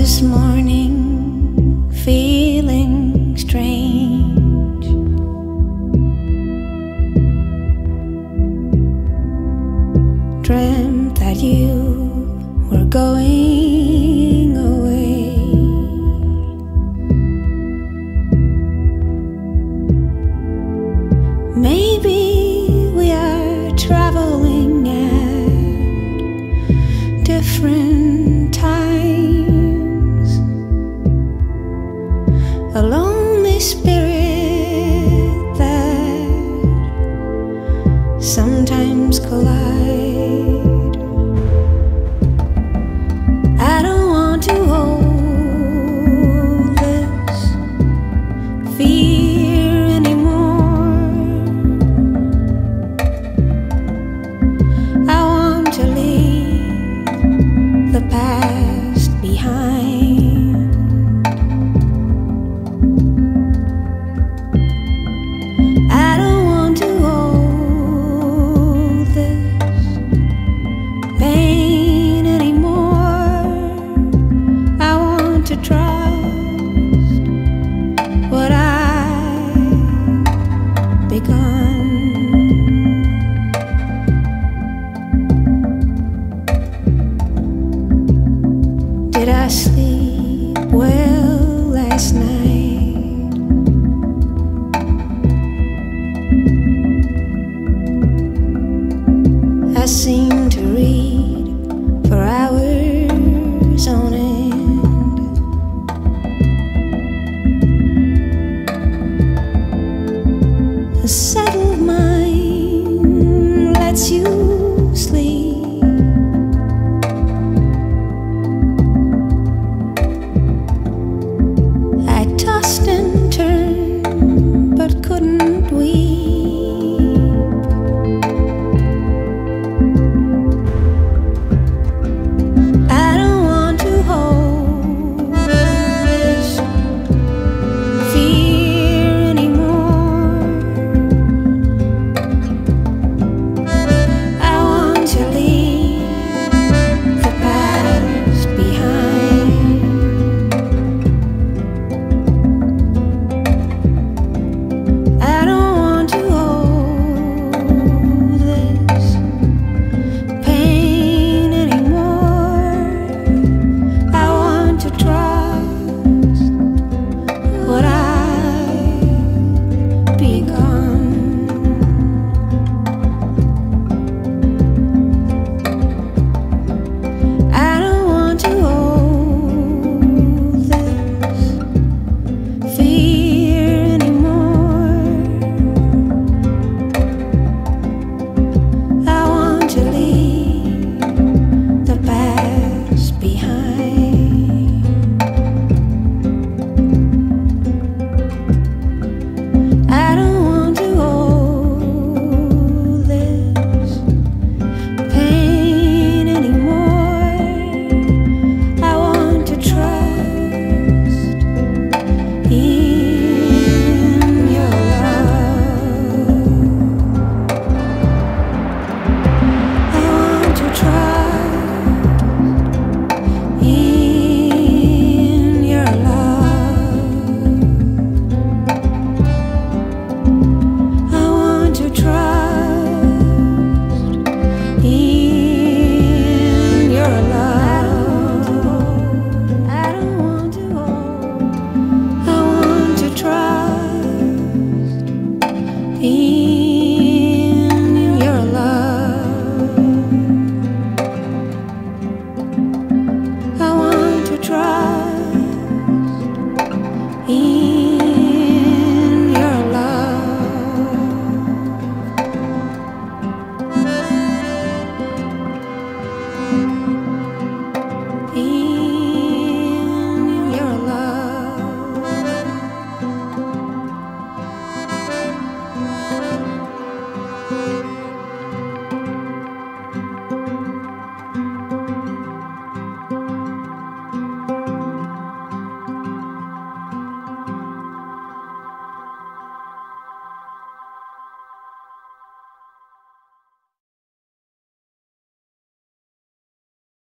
this morning feeling strange. Dreamt that you were going away. Maybe a lonely spirit.